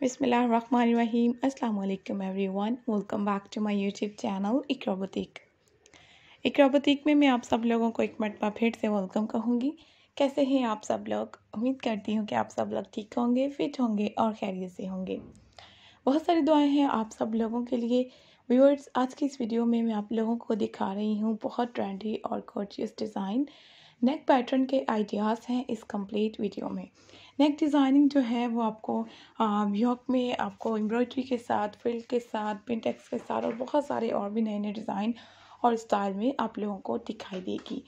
Bismillahir Assalamu alaikum welcome back to my YouTube channel Iqra boutique. Iqra boutique में मैं आप सब लोगों को एक मरतबा फिर से वेलकम कहूँगी। कैसे हैं आप सब लोग? उम्मीद करती हूँ कि आप सब लोग ठीक होंगे, फिट होंगे और खैरियत से होंगे। बहुत सारी दुआएँ हैं आप सब लोगों के लिए। व्यूअर्स आज की इस वीडियो में मैं आप लोगों को दिखा रही हूँ बहुत ट्रेंडी और कॉर्चियस डिज़ाइन नेक पैटर्न के आइडियाज़ हैं इस कंप्लीट वीडियो में। नेक डिज़ाइनिंग जो है वो आपको यॉक में आपको एम्ब्रॉयड्री के साथ फिल्ड के साथ पिंटेक्स के साथ और बहुत सारे और भी नए नए डिज़ाइन और स्टाइल में आप लोगों को दिखाई देगी।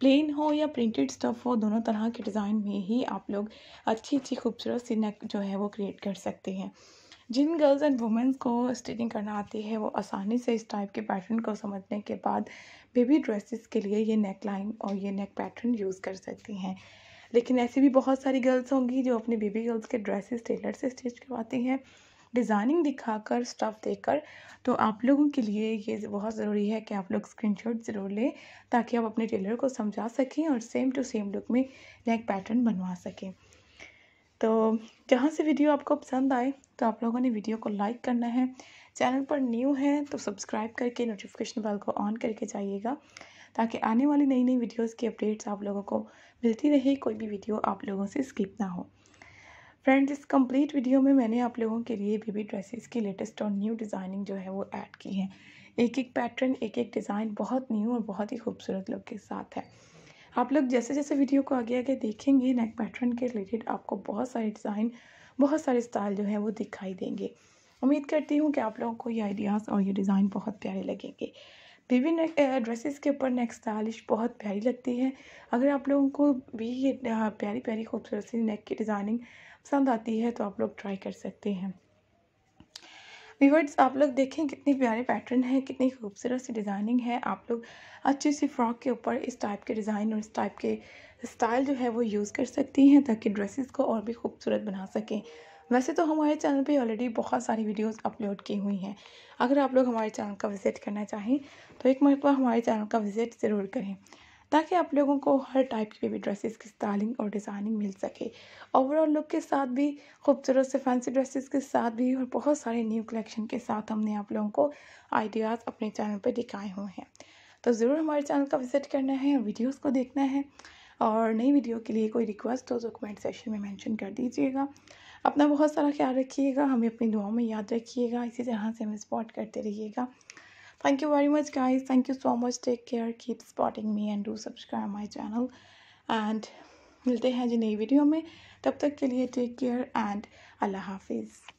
प्लेन हो या प्रिंटेड स्टफ़ हो, दोनों तरह के डिज़ाइन में ही आप लोग अच्छी अच्छी खूबसूरत सी नेक जो है वो क्रिएट कर सकते हैं। जिन गर्ल्स एंड वुमेंस को स्टिचिंग करना आती है, वो आसानी से इस टाइप के पैटर्न को समझने के बाद बेबी ड्रेसेस के लिए ये नेक लाइन और ये नेक पैटर्न यूज़ कर सकती हैं। लेकिन ऐसी भी बहुत सारी गर्ल्स होंगी जो अपने बेबी गर्ल्स के ड्रेसेस टेलर से स्टिच करवाती हैं। डिज़ाइनिंग दिखाकर स्टफ़ देकर तो आप लोगों के लिए ये बहुत ज़रूरी है कि आप लोग स्क्रीनशॉट ज़रूर लें, ताकि आप अपने टेलर को समझा सकें और सेम टू सेम लुक में नेक पैटर्न बनवा सकें। तो जहाँ से वीडियो आपको पसंद आए तो आप लोगों ने वीडियो को लाइक करना है। चैनल पर न्यू है तो सब्सक्राइब करके नोटिफिकेशन बेल को ऑन करके जाइएगा, ताकि आने वाली नई नई वीडियोस की अपडेट्स आप लोगों को मिलती रहे, कोई भी वीडियो आप लोगों से स्किप ना हो। फ्रेंड्स इस कंप्लीट वीडियो में मैंने आप लोगों के लिए बेबी ड्रेसेस की लेटेस्ट और न्यू डिज़ाइनिंग जो है वो ऐड की है। एक एक पैटर्न एक एक डिज़ाइन बहुत न्यू और बहुत ही खूबसूरत लुक के साथ है। आप लोग जैसे जैसे वीडियो को आगे आगे देखेंगे नेक पैटर्न के रिलेटेड आपको बहुत सारे डिज़ाइन बहुत सारे स्टाइल जो है वो दिखाई देंगे। उम्मीद करती हूँ कि आप लोगों को ये आइडियाज़ और ये डिज़ाइन बहुत प्यारे लगेंगे। बेबी नेक ड्रेसेस के ऊपर नेक स्टाइलिश बहुत प्यारी लगती है। अगर आप लोगों को भी ये प्यारी प्यारी खूबसूरत सी नेक की डिज़ाइनिंग पसंद आती है तो आप लोग ट्राई कर सकते हैं। वीवर्ड्स आप लोग देखें कितने प्यारे पैटर्न है, कितनी खूबसूरत सी डिज़ाइनिंग है। आप लोग अच्छी सी फ्रॉक के ऊपर इस टाइप के डिज़ाइन और इस टाइप के स्टाइल जो है वो यूज़ कर सकती हैं ताकि ड्रेसेस को और भी खूबसूरत बना सकें। वैसे तो हमारे चैनल पे ऑलरेडी बहुत सारी वीडियोस अपलोड की हुई हैं। अगर आप लोग हमारे चैनल का विज़िट करना चाहें तो एक मरतबा हमारे चैनल का विज़िट ज़रूर करें। ताकि आप लोगों को हर टाइप की बेबी ड्रेसेस की स्टाइलिंग और डिज़ाइनिंग मिल सके। ओवरऑल लुक के साथ भी, खूबसूरत से फैंसी ड्रेसेस के साथ भी और बहुत सारे न्यू कलेक्शन के साथ हमने आप लोगों को आइडियाज़ अपने चैनल पर दिखाए हुए हैं। तो ज़रूर हमारे चैनल का विज़िट करना है और वीडियोज़ को देखना है। और नई वीडियो के लिए कोई रिक्वेस्ट हो तो कमेंट सेक्शन में मेंशन कर दीजिएगा। अपना बहुत सारा ख्याल रखिएगा, हमें अपनी दुआओं में याद रखिएगा। इसी तरह से हमें सपोर्ट करते रहिएगा। Thank you very much guys thank you so much take care keep supporting me and do subscribe my channel and मिलते हैं जी नई वीडियो में. तब तक के लिए टेक केयर एंड अल्लाह हाफिज़